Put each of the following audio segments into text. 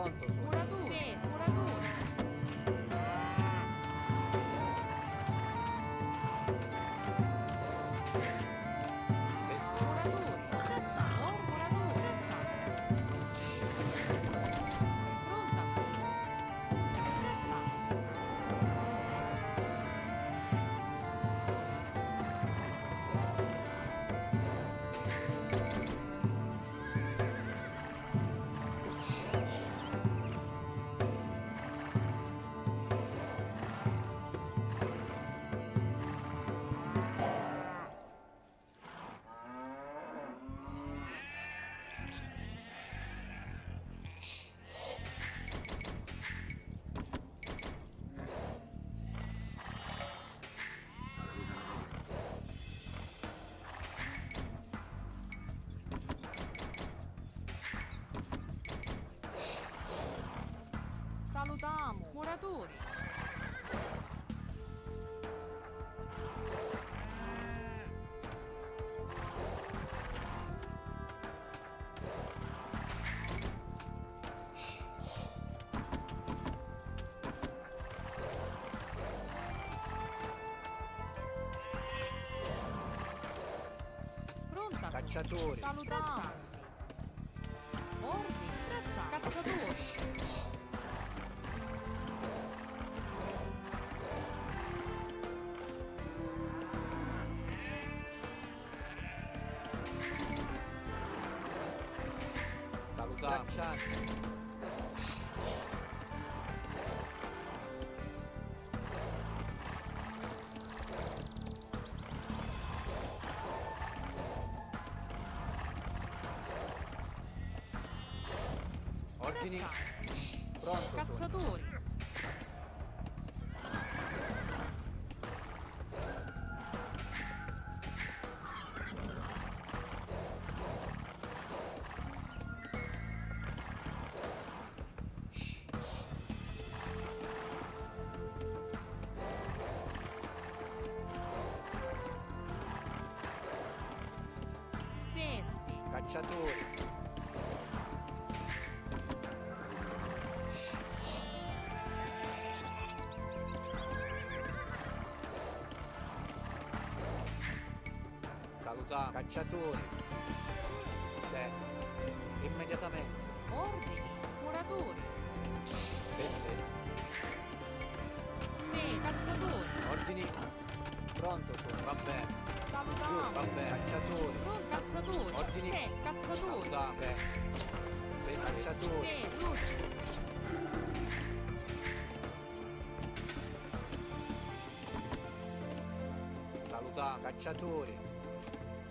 Pronto, Muratori. Pronta. Cacciatori. Salutiamo. Ordini. Pronto, sogno. Cacciatori. Sì. Immediatamente. Ordini. Muratori. Sì, sì. Sì, cacciatori. Ordini. Pronto sono. Va bene. Salutiamo. Giusto, va bene. Cacciatori. Non cacciatori. Ordini. Sì, cacciatori. Salutiamo. Sì. Sì, sì. Cacciatori. Sì, giusto. Cacciatori.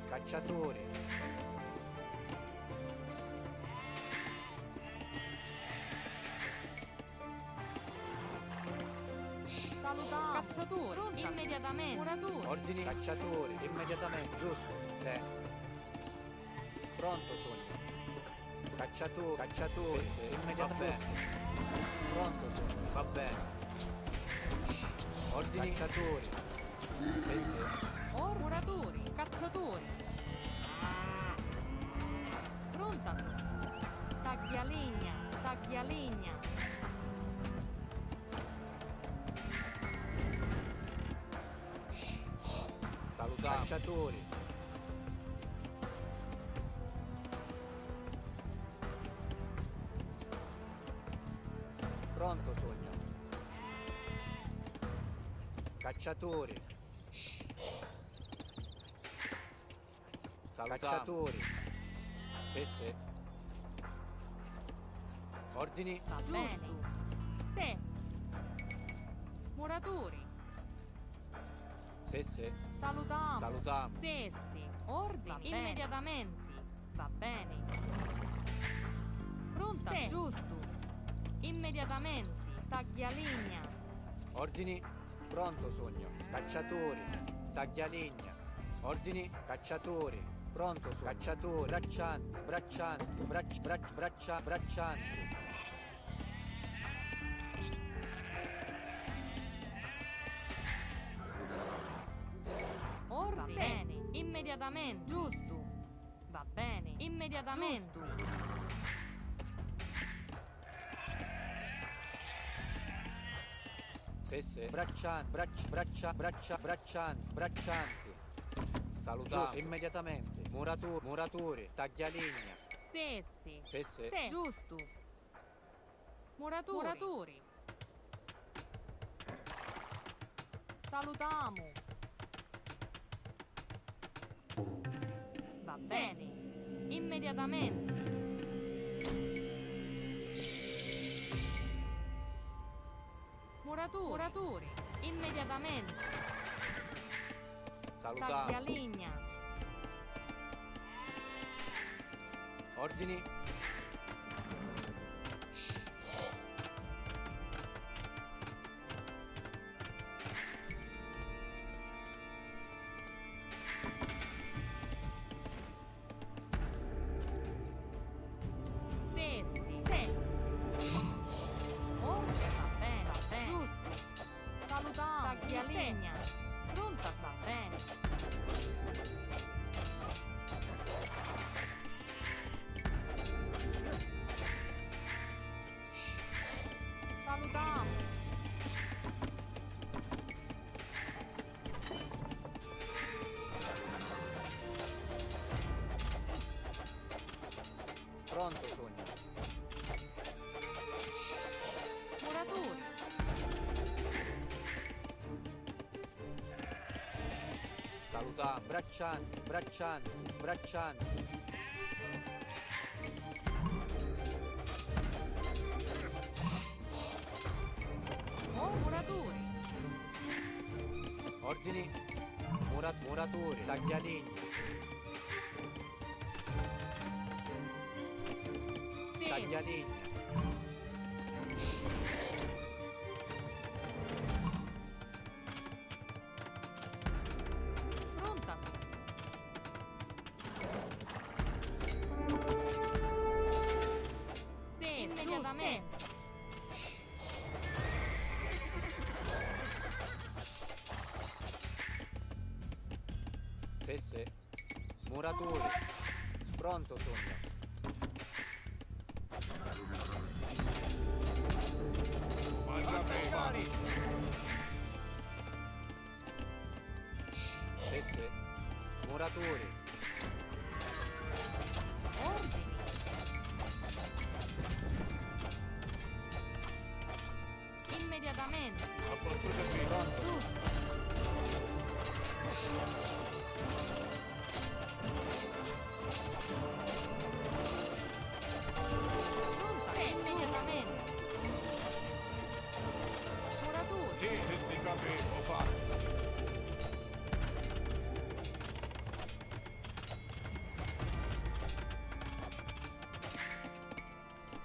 Cacciatori. Salutiamo. Cacciatori. Immediatamente. Muratori. Ordini. Cacciatori. Immediatamente. Giusto. Sì. Pronto sogno. Cacciatori. Cacciatori. Sì, sì. Immediatamente. Pronto sogno. Va bene. Ordini. Cacciatori. Sì, sì. Or muratori. Cacciatori. Taglialegna. Taglialegna. Salutiamo. Cacciatori. Pronto sogno. Cacciatori. Salutiamo. Cacciatori. Sì, sì. Ordini. Va bene. Sì. Muratori. Sì, sì. Salutiamo. Salutiamo. Sessi. Ordini. Immediatamente. Va bene. Pronta. Sì. Giusto. Immediatamente. Taglialegna. Ordini. Pronto sogno. Cacciatori. Taglialegna. Ordini. Cacciatori. Pronto, sono. Cacciatore, braccianti, braccianti, bracci, braccia, braccia, braccianti. Ordine. Va bene, immediatamente. Giusto. Va bene, immediatamente. Giusto. se, braccianti, braccia, braccia, braccia, braccianti, braccianti. Salutato immediatamente. Muratori, muratori, taglialigna. Sessi. Sì, sì. Se. Giusto. Muratori. Muratori. Salutiamo. Va bene. Immediatamente. Muratori. Muratori. Immediatamente. Salutare. Taglialigna. Ordini. Sessi. Salutare. Braccianti, braccianti, braccianti. Oh, muratori. Ordini. Mura, muratori. Sessi. Taglialigna. Muratori. Pronto, Sogno.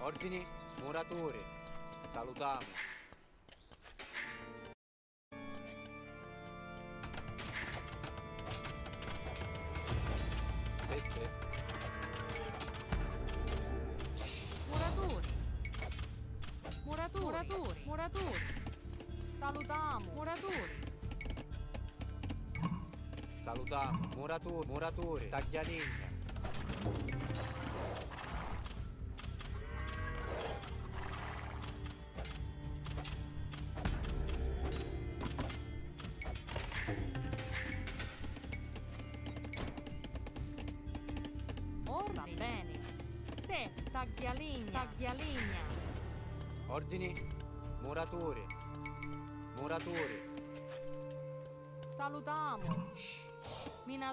Ordini. Muratori. Salutiamo. Sì, sì. Muratori. Muratori. Muratori. Muratori. Salutiamo. Muratori. Salutiamo. Muratori. Muratori. Taglialigna.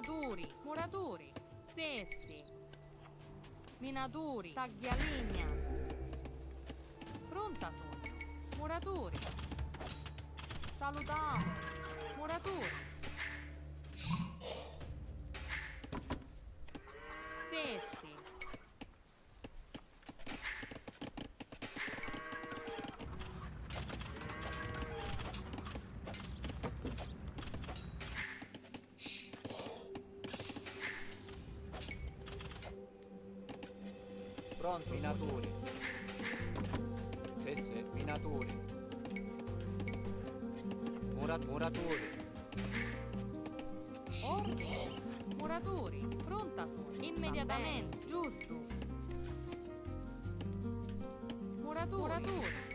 Minaturi. Muratori. Sessi. Minaturi. Taglialigna. Pronta sono. Muratori. Salutiamo. Muratori. Pronto. Minatori. Sì. Minatori. Mura, muratori. Ordine. Muratori. Pronta sono. Immediatamente. Giusto. Muratori. Muratori.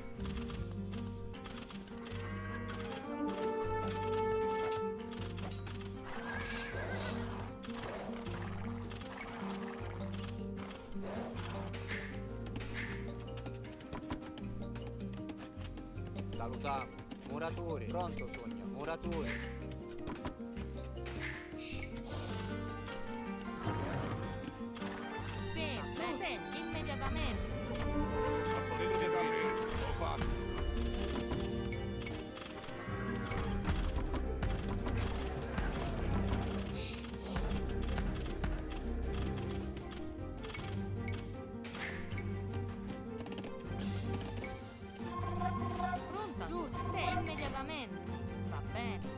Salutiamo. Muratori. Pronto sogno. Muratori.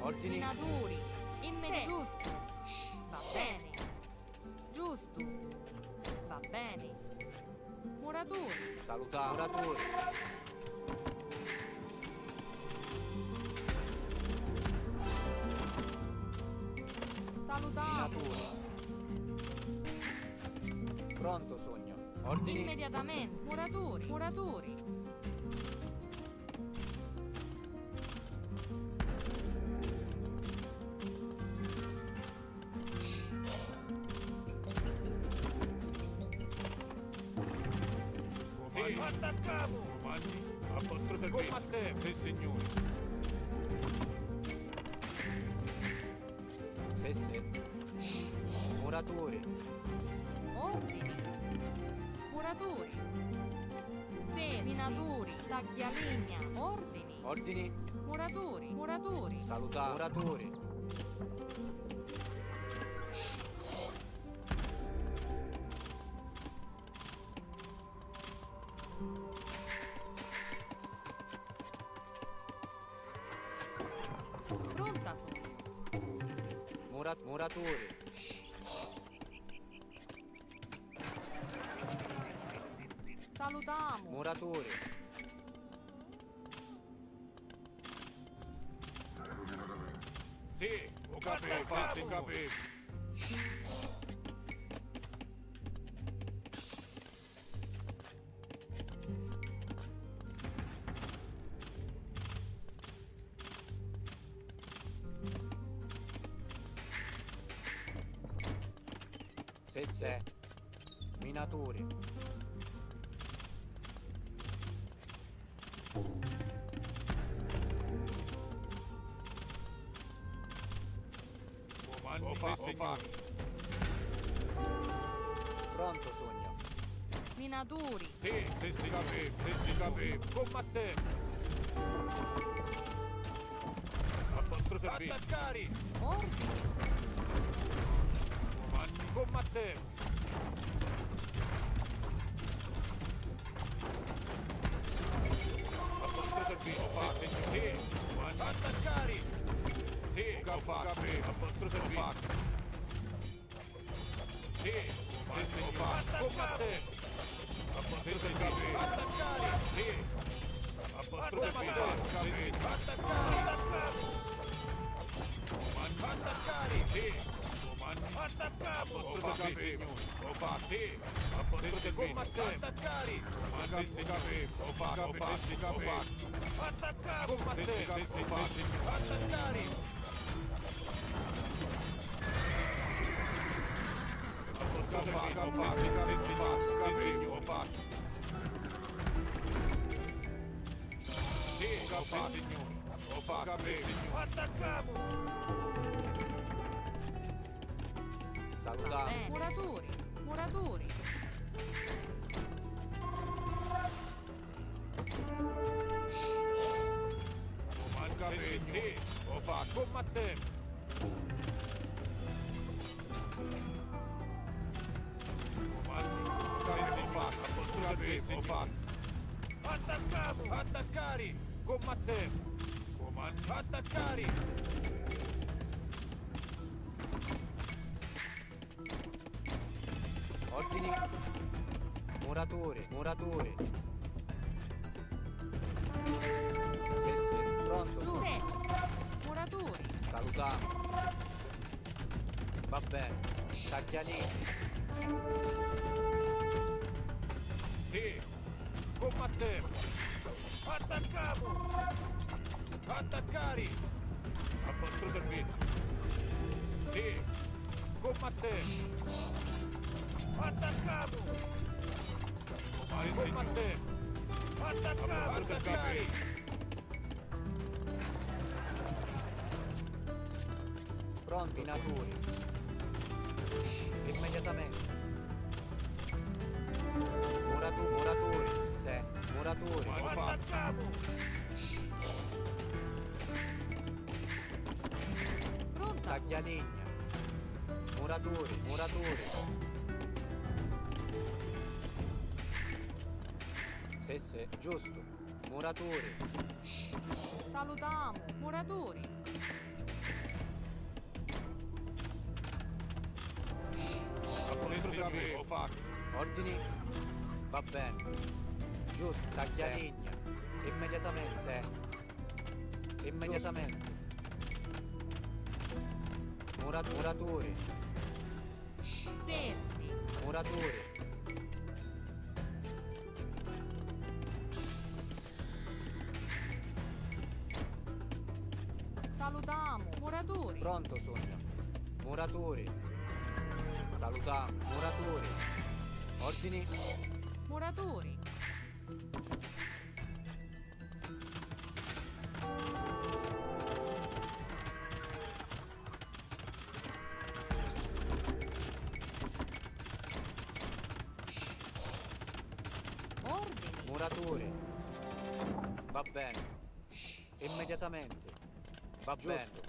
Ordini. Minatori. Immediatamente. Giusto. Va bene. Giusto. Va bene. Muratori. Salutiamo. Muratori. Minatori. Pronto sogno. Ordini. Immediatamente. Muratori. Muratori. Sì, sì. Muratori. Ordini. Muratori. Sì, minatori. Taglialegna. Ordini. Ordini. Muratori. Muratori. Salutiamo. Muratori. Murat. Muratori. Salutiamo. Muratori. Sì, ho capito, sì, capito. Minatori. Comandi, lo fa, signore. Pronto sogno. Minatori. Sì, sì, sì, capito, sì, sì, capito. Combattiamo. A vostro servizio. Attaccari! Ordini. Comandi, combattiamo. Sì, signore. Sì, faccio. A vostro servizio. Sì, sì, signore. Combattiamo. A vostro servizio. Attaccare! Sì! A vostro servizio! Attaccare! Attaccare! Sì! Attaccare! A vostro servizio! Sì! A vostro servizio! Attaccare! Comandi! Sì, capito! Lo fa! Lo fa! Sì, capito! Attaccare! Sì, sì, sì! Attaccare! A vostro servizio! Lo fa! Sì, sì, sì! Sì, signore! Lo faccio! Sì, lo fa, signore. Lo fa, sì, signore. Attacchiamo! Salutiamo. Eh, muratori. Muratori. Sì, lo fa, combattiamo. Comandi, sì, fa, a postura sì, lo fa. Attacchiamo! Attaccari! Combattiamo! Comandi! Attaccari! Ordini. Muratori. Muratori. pianeti. Sì, combattevo. Attaccavo. Attaccari. A vostro servizio. Sì, combattevo. Attaccavo. Combattevo. combattevo. Attaccavo. Attaccari. Pronti, naturi. Immediatamente. Muratu, muratori. Se, muratori. Attacchiamo! Pronta. Taglialegna. Muratori, muratori. Sì, sì, giusto. Muratori. Salutiamo. Muratori. Fatto. Ordini? Va bene. Giusto, taglialegna. Immediatamente, se. Immediatamente. Murat, muratori, Stessi. muratori. Salutiamo. Muratori. Pronto, sogno. Muratori. Salutiamo, muratori. Ordini? Muratori. Ordini. Muratori. Va bene. Immediatamente. Va bene.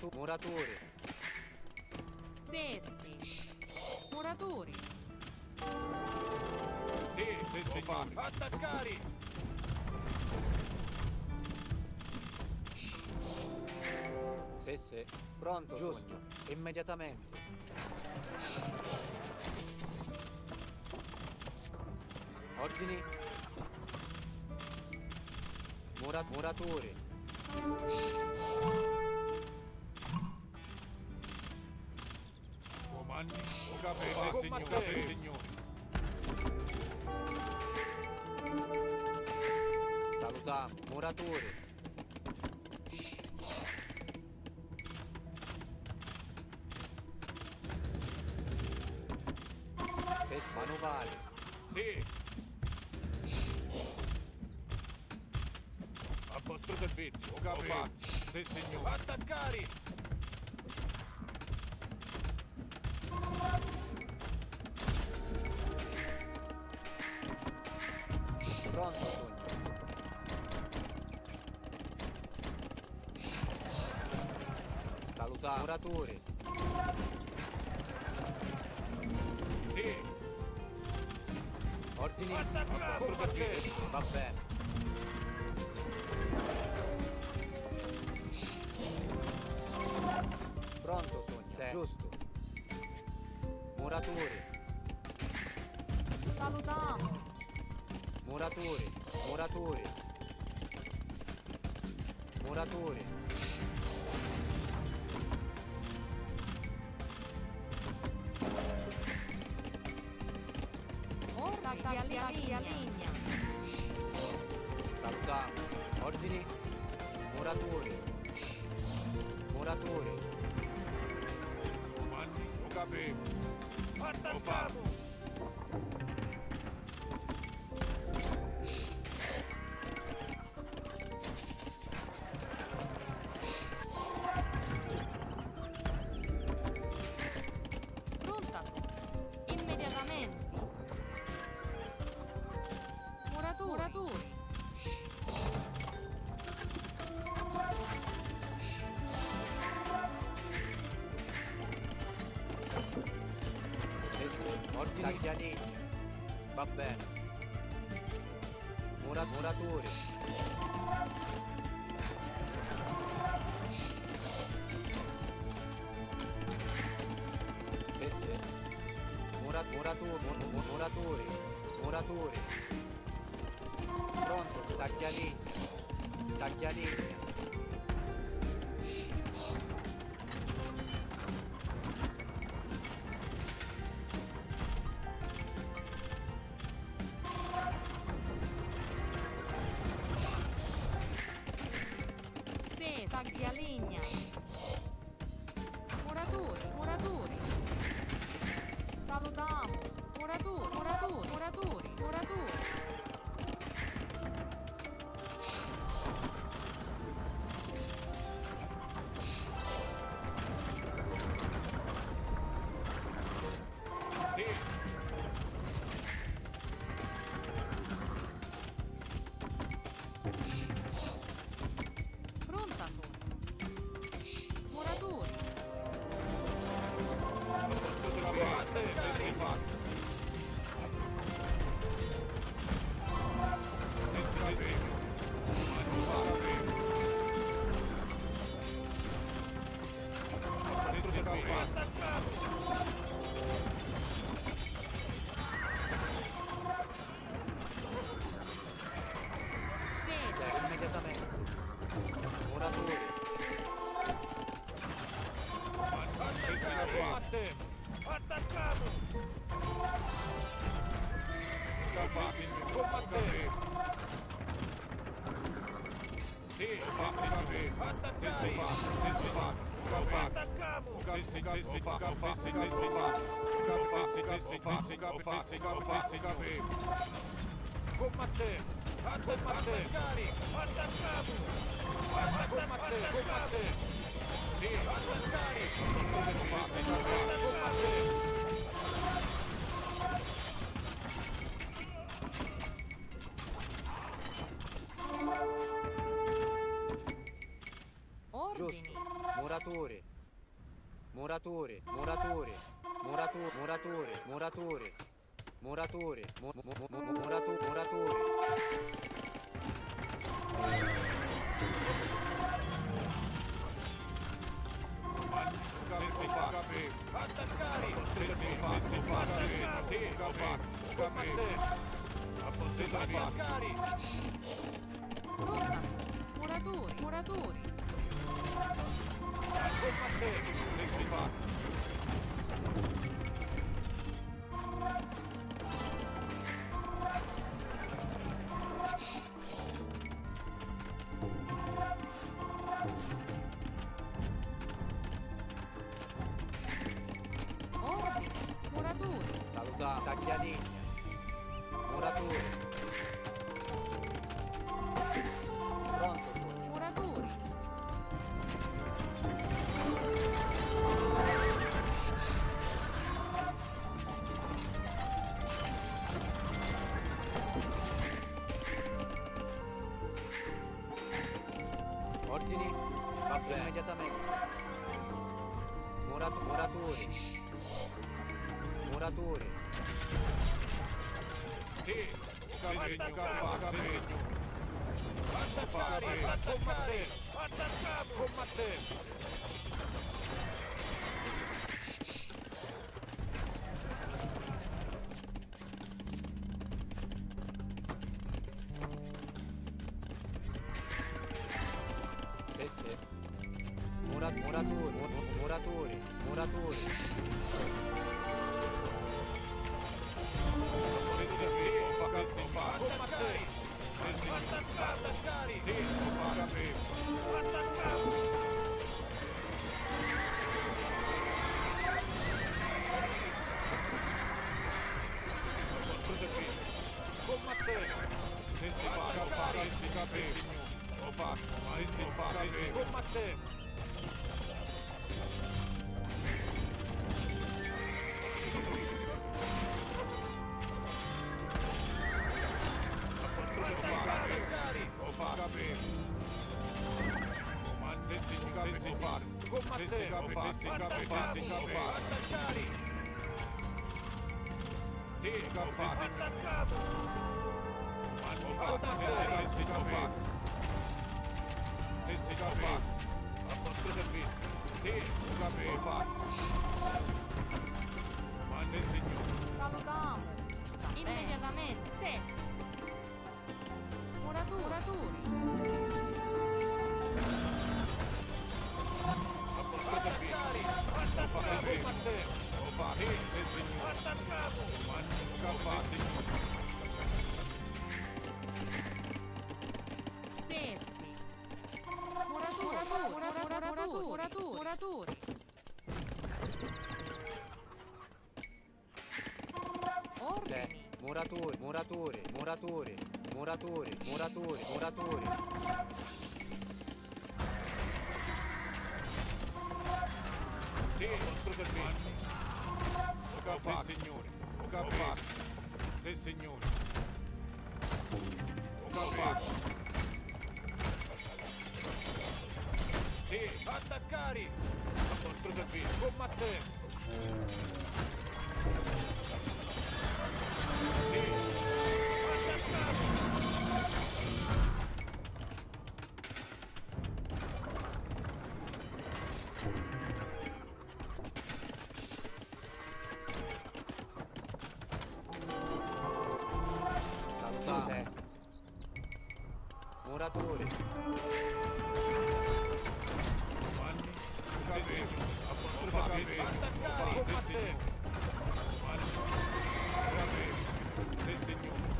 Muratu, muratori. Stessi. Muratori. Sì, sì, signore. Attaccare! Sì, sì. Pronto, giusto. Immediatamente. Ordini? Murat, muratori. O capete, signore, signore. Salutiamo, muratori. Sì, sì. Manovali. Sì. A vostro servizio, o capete. Sì, signore. Attaccare! Muratori. Sì. Ordini? Attaccare! A vostro servizio. Va bene. Pronto, sogno. Sì. Giusto. Muratori. Salutiamo. Muratori, muratori. Muratori. Taglialegna. Va bene. Mura, muratori. Sì, sì. Mura, muratori, mur- mur- muratori. Muratori. Pronto, taglialegna. Taglialegna. Combattere! Combattere! Attacchiamo! Combattere! Combattere! Sì, attaccare! Fa? Sì, combattere! ordini. Muratori. Muratori. Muratori. Muratori. Muratori. Muratori. Muratori. Mu- mu- mu- mu- Muratori. Sì, si fa! Attaccare! Sì, si fa! Sì, si fa! Combattere! Sì! Attaccare! Pronta. Muratori, muratori. Combattere! Sì, si fa! Ordini. Signore! Attaccare! Combattere! Attacchiamo! Combattere! Fa! Attaccato! Combattere! Si capisce! Se si capisce! A vostro servizio! Sì, lo capisce! Lo Muratori. Muratori. Muratori. Muratori. Muratori. Muratori. Sì, vostro servizio. Lo capo sì, signore. Lo capo Sì, signore. Lo capo Sì, attaccare. A vostro servizio. Combattere. Combattevo! Sì, signore.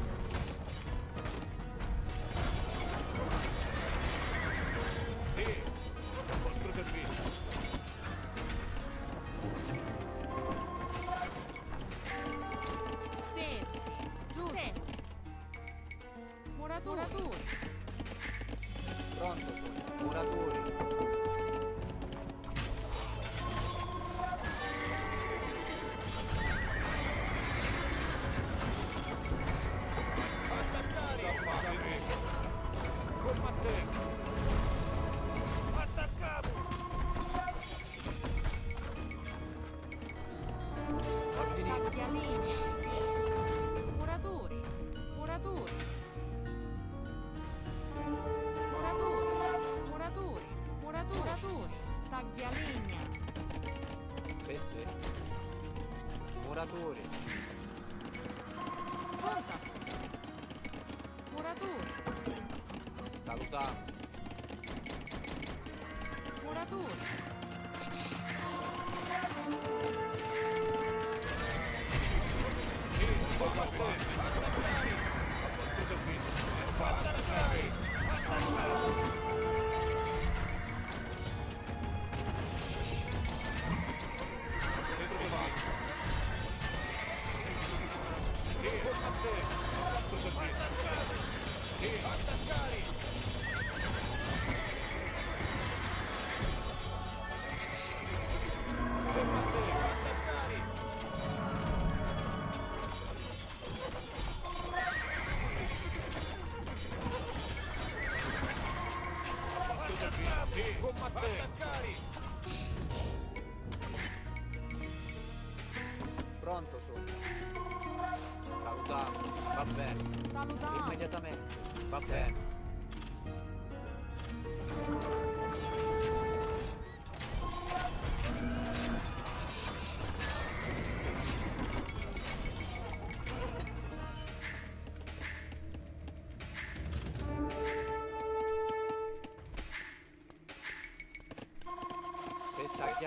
dá. Morador.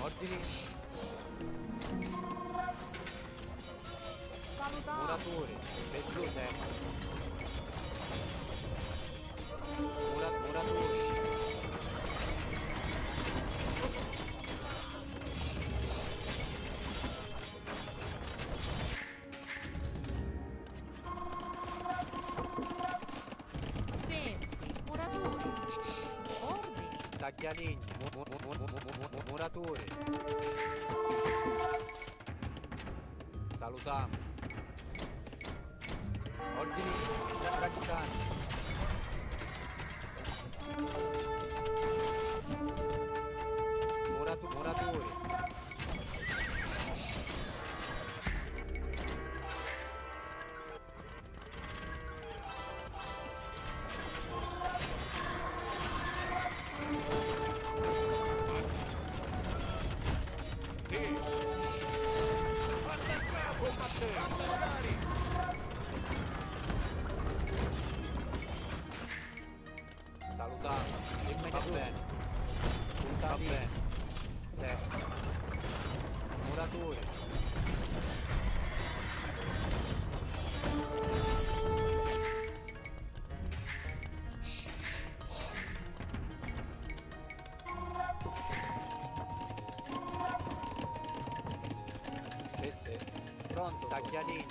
Ordini. Salutare. Muratori. Nessuno serve. Mura muratori. Taglialegna. Salutam. jadi